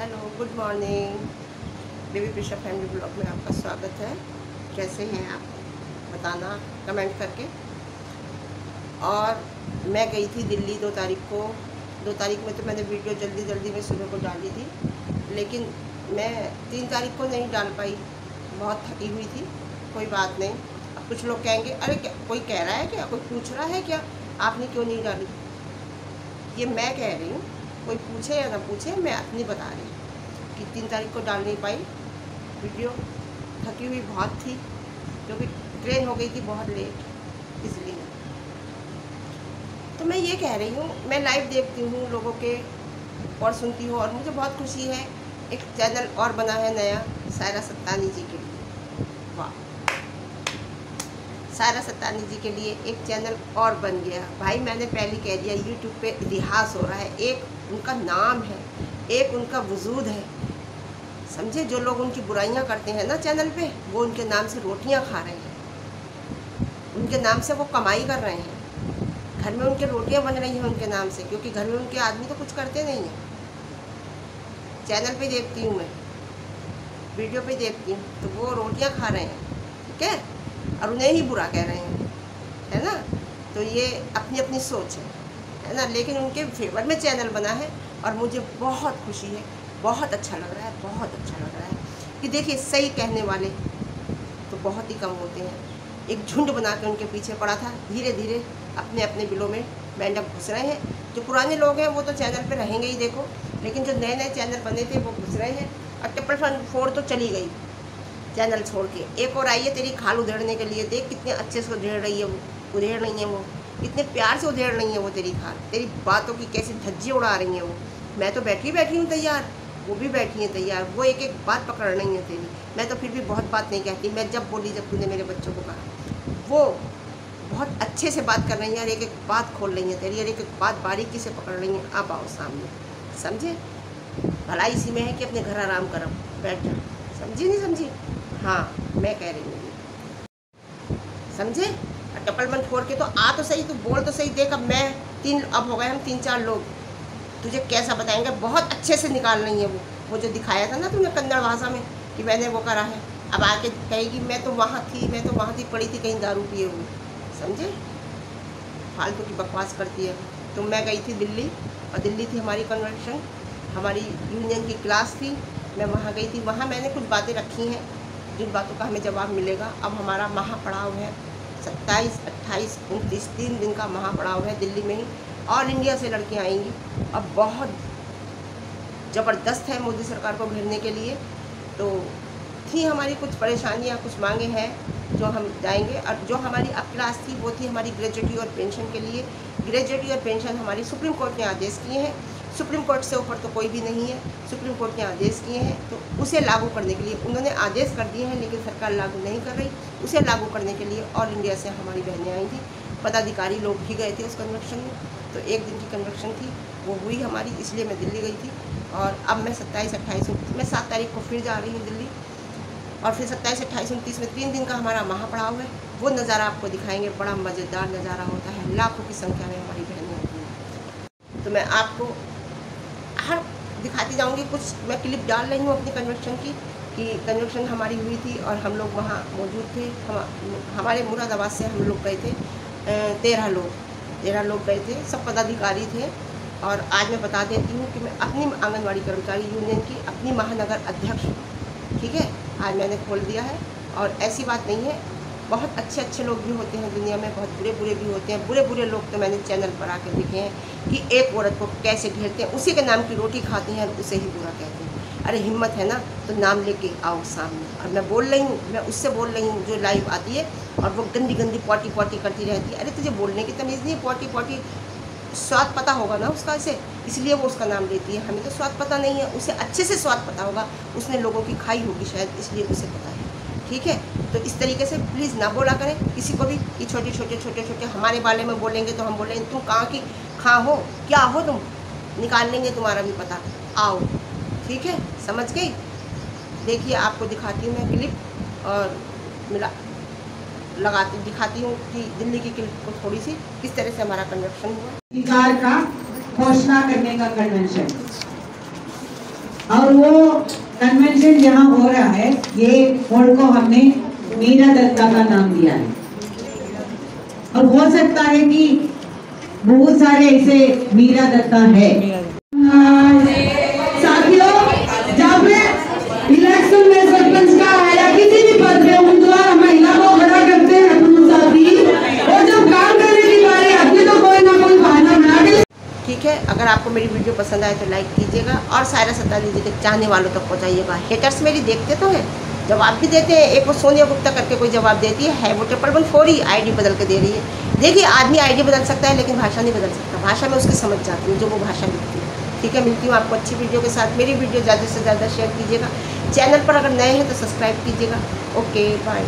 Hello, good morning. Baby Prisha family blog में आपका स्वागत है। कैसे हैं आप? बताना, कमेंट करके। और मैं गई थी दिल्ली दो तारीख को। दो तारीख में तो मैंने वीडियो जल्दी जल्दी में सुबह को डाली थी। लेकिन मैं तीन तारीख को नहीं डाल पाई। बहुत थकी हुई थी। कोई बात नहीं। अब कुछ लोग कहेंगे, अरे, क्या कोई कह रहा है क्या? कोई पूछ रहा है क्या? आपने क्यों नहीं डाली? ये मैं कह रही हूँ कोई पूछे या ना पूछे, मैं अपनी बता रही हूँ कि तीन तारीख को डाल नहीं पाई। वीडियो थकी हुई बहुत थी क्योंकि ट्रेन हो गई थी बहुत लेट, इसलिए। तो मैं ये कह रही हूँ, मैं लाइव देखती हूँ लोगों के, और सुनती हूँ, और मुझे बहुत खुशी है, एक चैनल और बना है नया, सायरा सत्तानी जी के लिए। वाह। सारा सत्तानी जी के लिए एक चैनल और बन गया। भाई, मैंने पहले कह दिया यूट्यूब पे, इतिहास हो रहा है। एक उनका नाम है, एक उनका वजूद है। समझे, जो लोग उनकी बुराइयाँ करते हैं ना चैनल पे, वो उनके नाम से रोटियाँ खा रहे हैं। उनके नाम से वो कमाई कर रहे हैं। घर में उनके रोटियाँ बन रही हैं उनके नाम से, क्योंकि घर में उनके आदमी तो कुछ करते नहीं हैं। चैनल पे देखती हूँ मैं। वीडियो पे देखती हूँ तो वो रोटियाँ खा रहे हैं, ठीक है? और उन्हें ही बुरा कह रहे हैं, है ना? तो ये अपनी अपनी सोच है है ना? लेकिन उनके फेवर में चैनल बना है और मुझे बहुत खुशी है, बहुत अच्छा लग रहा है, बहुत अच्छा लग रहा है कि देखिए सही कहने वाले तो बहुत ही कम होते हैं। एक झुंड बना के उनके पीछे पड़ा था धीरे धीरे अपने अपने बिलों में बैंडअप घुस रहे हैं। जो पुराने लोग हैं वो तो चैनल पे रहेंगे ही, देखो, लेकिन जो नए नए चैनल बने थे वो घुस रहे हैं। और ट्रिपल फोर तो चली गई। चैनल छोड़ के। एक और आई है तेरी खाल उधेड़ने के लिए, देख कितने अच्छे से उधेड़ रही है वो, उधेड़ रही है वो। इतने प्यार से उधेड़ रही है वो तेरी खाल। तेरी बातों की कैसी धज्जी उड़ा रही हैं वो। मैं तो बैठी बैठी हूँ तैयार, वो भी बैठी हैं तैयार। वो एक एक बात पकड़ रही है तेरी। मैं तो फिर भी बहुत बात नहीं कहती। मैं जब बोली, जब तूने मेरे बच्चों को कहा। वो बहुत अच्छे से बात कर रही हैं और एक एक बात खोल रही हैं तेरी और एक एक बात बारीकी से पकड़ रही हैं। आप आओ सामने। समझे? भलाई इसी में है कि अपने घर आराम करो। बैठ जाओ समझी नहीं समझी? हाँ मैं कह रही हूँ। समझे? डबल वन फोर के तो आ तो सही, तू बोल तो सही, देख अब मैं तीन, अब हो गए हम तीन चार लोग। तुझे कैसा बताएँगे? बहुत अच्छे से निकाल रही है वो। वो जो दिखाया था ना तुमने कन्नड़ भाषा में कि मैंने वो करा है। अब आके कहेगी, मैं तो वहाँ थी, मैं तो वहाँ थी, पड़ी थी, कहीं दारू पिए हुए। समझे? फालतू की बकवास करती है तो मैं गई थी दिल्ली, और दिल्ली थी हमारी कन्वेंशन हमारी यूनियन की क्लास थी। मैं वहाँ गई थी, वहाँ मैंने कुछ बातें रखी हैं। जिन बातों का हमें जवाब मिलेगा। अब हमारा महापड़ाव है सत्ताईस, अट्ठाईस, उनतीस, तीन दिन का महापड़ाव है दिल्ली में ही। ऑल इंडिया से लड़कियाँ आएँगी। अब बहुत ज़बरदस्त है मोदी सरकार को घेरने के लिए। तो थी हमारी कुछ परेशानियाँ, कुछ मांगे हैं जो हम जाएँगे। और जो हमारी अब क्लास थी, वो थी हमारी ग्रेजुएटी और पेंशन के लिए। ग्रेजुएटी और पेंशन हमारी सुप्रीम कोर्ट ने आदेश किए हैं। सुप्रीम कोर्ट से ऊपर तो कोई भी नहीं है, सुप्रीम कोर्ट ने आदेश किए हैं तो उसे लागू करने के लिए उन्होंने आदेश कर दिए हैं, लेकिन सरकार लागू नहीं कर रही। उसे लागू करने के लिए ऑल इंडिया से हमारी बहनें आई थी, पदाधिकारी लोग भी गए थे उस कन्वेक्शन में तो एक दिन की कन्वेक्शन थी, वो हुई हमारी, इसलिए मैं दिल्ली गई थी। और अब मैं सत्ताईस, अट्ठाईस मैं सात तारीख को फिर जा रही हूँ दिल्ली। और फिर सत्ताईस, अट्ठाईस, उनतीस में तीन दिन का हमारा महापड़ाव है, वो नज़ारा आपको दिखाएँगे, बड़ा मज़ेदार नज़ारा होता है, लाखों की संख्या में हमारी बहनें होती हैं। तो मैं आपको हर दिखाती जाऊँगी, कुछ मैं क्लिप डाल रही हूँ अपनी कन्वेक्शन की, कि कन्वेक्शन हमारी हुई थी और हम लोग वहाँ मौजूद थे। हम, हमारे मुरादाबाद से हम लोग गए थे। तेरह लोग तेरह लोग गए थे। सब पदाधिकारी थे। और आज मैं बता देती हूँ कि मैं अपनी आंगनबाड़ी कर्मचारी यूनियन की अपनी महानगर अध्यक्ष ठीक है? आज मैंने खोल दिया है। और ऐसी बात नहीं है। बहुत अच्छे अच्छे लोग भी होते हैं दुनिया में, बहुत बुरे बुरे भी होते हैं। बुरे बुरे लोग तो मैंने चैनल पर आकर देखे हैं कि एक औरत को कैसे घेरते हैं। उसी के नाम की रोटी खाते हैं और उसे ही बुरा कहते हैं। अरे हिम्मत है ना तो नाम लेके आओ सामने। और मैं बोल रही हूँ, मैं उससे बोल रही हूँ जो लाइव आती है और वो गंदी गंदी पॉटी पॉटी करती रहती है। अरे तुझे बोलने की तमीज़ नहीं पॉटी पॉटी। स्वाद पता होगा ना उसका इसे। इसलिए वो उसका नाम लेती है। हमें तो स्वाद पता नहीं है। उसे अच्छे से स्वाद पता होगा। उसने लोगों की खाई होगी शायद, इसलिए उसे पता है। ठीक है? तो इस तरीके से प्लीज़ ना बोला करें। किसी को भी कि छोटे छोटे छोटे छोटे हमारे बारे में बोलेंगे तो हम बोलेंगे तुम कहाँ की खा हो? क्या हो तुम? निकाल लेंगे तुम्हारा भी पता। आओ। ठीक है? समझ गई? देखिए, आपको दिखाती हूँ मैं क्लिप और मिला, लगाती, दिखाती हूँ कि दिल्ली की क्लिप को थोड़ी सी किस तरह से हमारा कन्वेक्शन हुआ। अधिकार का घोषणा करने का कन्वेंशन और वो कन्वेंशन जहाँ हो रहा है ये बोर्ड को हमने मीरा दत्ता का नाम दिया है। और हो सकता है कि बहुत सारे ऐसे मीरा दत्ता। है पसंद आए तो लाइक कीजिएगा और सायरा सत्तानी जी के चाहने वालों तक पहुंचाइएगा हेटर्स मेरी देखते तो हैं। जवाब भी देते हैं। एक वो सोनिया गुप्ता करके कोई जवाब देती है, है वो ट्रिपल वन फोर ही आई बदल के दे रही है। देखिए आदमी आईडी बदल सकता है लेकिन भाषा नहीं बदल सकता। भाषा में उसकी समझ जाती हूँ जो वो भाषा लिखती है। ठीक है मिलती हूँ आपको अच्छी वीडियो के साथ। मेरी वीडियो ज़्यादा से ज़्यादा शेयर कीजिएगा। चैनल पर अगर नए हैं तो सब्सक्राइब कीजिएगा। Okay bye